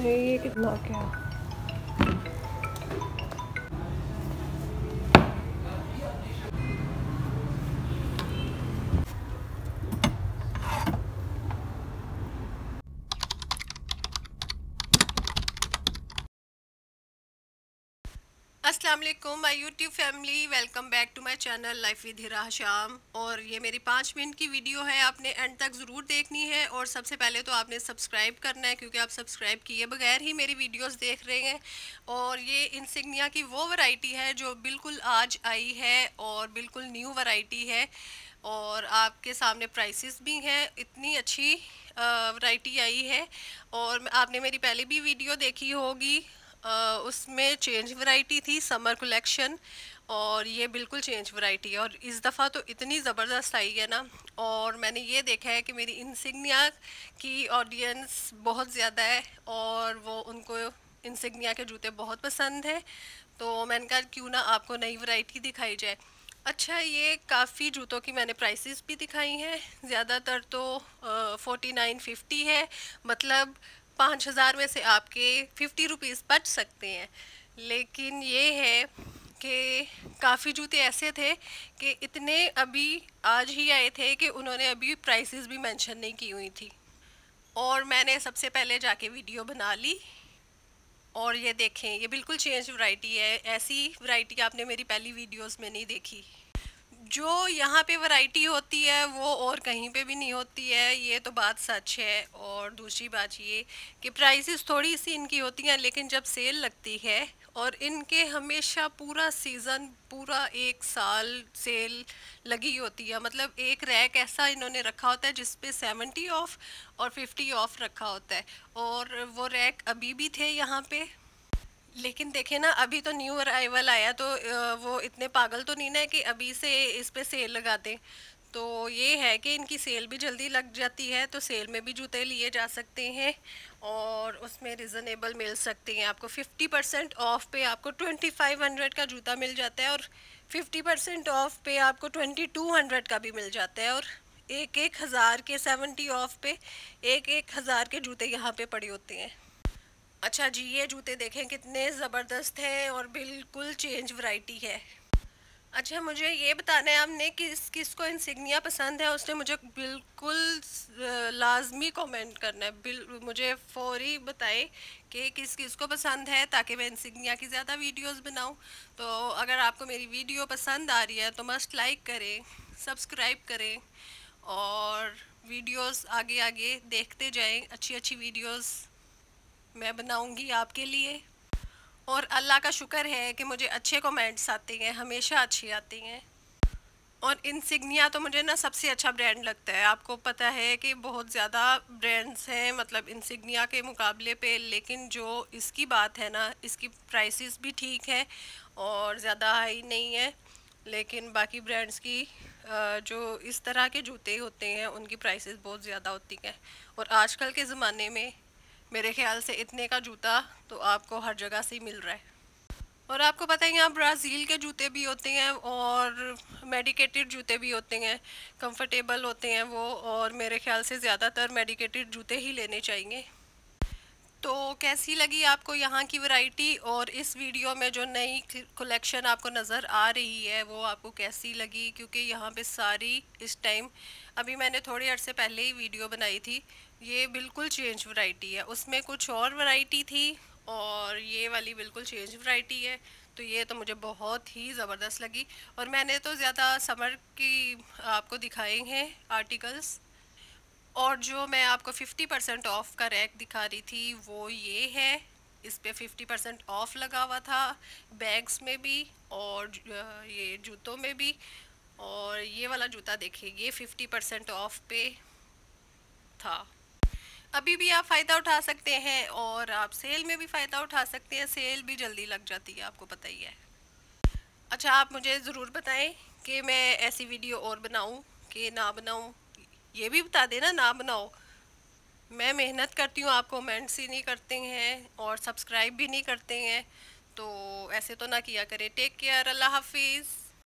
ये कितना क्या अस्सलाम वालेकुम my YouTube family welcome back to my channel life with Hira Sham और ये मेरी पाँच मिनट की वीडियो है, आपने एंड तक ज़रूर देखनी है। और सबसे पहले तो आपने सब्सक्राइब करना है, क्योंकि आप सब्सक्राइब किए बगैर ही मेरी वीडियोस देख रहे हैं। और ये इंसिग्निया की वो वैरायटी है, जो बिल्कुल आज आई है और बिल्कुल न्यू वैरायटी है। और आपके सामने प्राइसेस भी हैं, इतनी अच्छी वैरायटी आई है। और आपने मेरी पहले भी वीडियो देखी होगी। उसमें चेंज वैरायटी थी समर कलेक्शन और ये बिल्कुल चेंज वैरायटी है। और इस दफ़ा तो इतनी ज़बरदस्त आई है ना, और मैंने ये देखा है कि मेरी इंसिग्निया की ऑडियंस बहुत ज़्यादा है, और वो उनको इंसिग्निया के जूते बहुत पसंद है। तो मैंने कहा, क्यों ना आपको नई वैरायटी दिखाई जाए? अच्छा ये काफ़ी जूतों की मैंने प्राइसेस भी दिखाई हैं। ज़्यादातर तो फोर्टी नाइन फिफ्टी है। मतलब पाँच हज़ार में से आपके फिफ्टी रुपीज़ बच सकते हैं। लेकिन ये है कि काफ़ी जूते ऐसे थे कि इतने अभी आज ही आए थे कि उन्होंने अभी प्राइसेस भी मेंशन नहीं की हुई थी। और मैंने सबसे पहले जाके वीडियो बना ली। और ये देखें, ये बिल्कुल चेंज वैरायटी है। ऐसी वैरायटी आपने मेरी पहली वीडियोस में नहीं देखी। जो यहाँ पे वैरायटी होती है, वो और कहीं पे भी नहीं होती है, ये तो बात सच है। और दूसरी बात ये कि प्राइसेस थोड़ी सी इनकी होती हैं, लेकिन जब सेल लगती है और इनके हमेशा पूरा सीज़न पूरा एक साल सेल लगी होती है मतलब एक रैक ऐसा इन्होंने रखा होता है जिस पे सेवेंटी ऑफ़ और फिफ्टी ऑफ़ रखा होता है। और वो रैक अभी भी थे यहाँ पे लेकिन देखे ना, अभी तो न्यू अराइवल आया तो वो इतने पागल तो नहीं ना कि अभी से इस पे सेल लगा दें। तो ये है कि इनकी सेल भी जल्दी लग जाती है तो सेल में भी जूते लिए जा सकते हैं और उसमें रिजनेबल मिल सकते हैं। आपको 50 परसेंट ऑफ़ पे आपको 2500 का जूता मिल जाता है और 50 परसेंट ऑफ़ पे आपको 2200 का भी मिल जाता है और एक एक हज़ार के 70 ऑफ़ पे एक एक हज़ार के जूते यहाँ पे पड़े होते हैं। अच्छा जी, ये जूते देखें कितने ज़बरदस्त हैं और बिल्कुल चेंज वैरायटी है। अच्छा मुझे ये बताना है, आपने किस किस को इंसिग्निया पसंद है? उसने मुझे बिल्कुल लाजमी कमेंट करना है। बिल, मुझे फौरी बताए कि किस किस को पसंद है, ताकि मैं इंसिग्निया की ज़्यादा वीडियोस बनाऊँ। तो अगर आपको मेरी वीडियो पसंद आ रही है तो मस्ट लाइक करें सब्सक्राइब करें और वीडियोस आगे आगे देखते जाएँ अच्छी अच्छी वीडियोस मैं बनाऊँगी आपके लिए। और अल्लाह का शुक्र है कि मुझे अच्छे कमेंट्स आते हैं, हमेशा अच्छी आती हैं। और इंसिग्निया तो मुझे ना सबसे अच्छा ब्रांड लगता है। आपको पता है कि बहुत ज़्यादा ब्रांड्स हैं मतलब इंसिग्निया के मुकाबले पे, लेकिन जो इसकी बात है ना, इसकी प्राइसेस भी ठीक है और ज़्यादा हाई नहीं है। लेकिन बाकी ब्रांड्स की जो इस तरह के जूते होते हैं, उनकी प्राइसेस बहुत ज़्यादा होती हैं। और आजकल के ज़माने में मेरे ख्याल से इतने का जूता तो आपको हर जगह से ही मिल रहा है। और आपको पता है, यहाँ ब्राज़ील के जूते भी होते हैं और मेडिकेटेड जूते भी होते हैं, कंफर्टेबल होते हैं वो, और मेरे ख्याल से ज़्यादातर मेडिकेटेड जूते ही लेने चाहिए। तो कैसी लगी आपको यहाँ की वैरायटी और इस वीडियो में जो नई कलेक्शन आपको नज़र आ रही है, वो आपको कैसी लगी? क्योंकि यहाँ पे सारी इस टाइम अभी मैंने थोड़े अर्से पहले ही वीडियो बनाई थी, ये बिल्कुल चेंज वैरायटी है। उसमें कुछ और वैरायटी थी और ये वाली बिल्कुल चेंज वैरायटी है तो ये तो मुझे बहुत ही ज़बरदस्त लगी। और मैंने तो ज़्यादा समर की आपको दिखाए हैं आर्टिकल्स और जो मैं आपको 50 परसेंट ऑफ़ का रैक दिखा रही थी, वो ये है। इस पर फिफ्टी परसेंट ऑफ़ लगा हुआ था बैग्स में भी और ये जूतों में भी। और ये वाला जूता देखिए, ये 50 परसेंट ऑफ़ पे था। अभी भी आप फ़ायदा उठा सकते हैं और आप सेल में भी फ़ायदा उठा सकते हैं। सेल भी जल्दी लग जाती है, आपको पता ही है। अच्छा आप मुझे ज़रूर बताएँ कि मैं ऐसी वीडियो और बनाऊँ कि ना बनाऊँ। ये भी बता देना, ना बनाओ। मैं मेहनत करती हूँ, आप कमेंट्स ही नहीं करते हैं और सब्सक्राइब भी नहीं करते हैं तो ऐसे तो ना किया करें। टेक केयर अल्लाह हाफिज़।